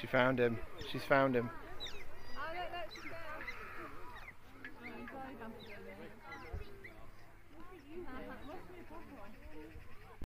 She found him. She's found him.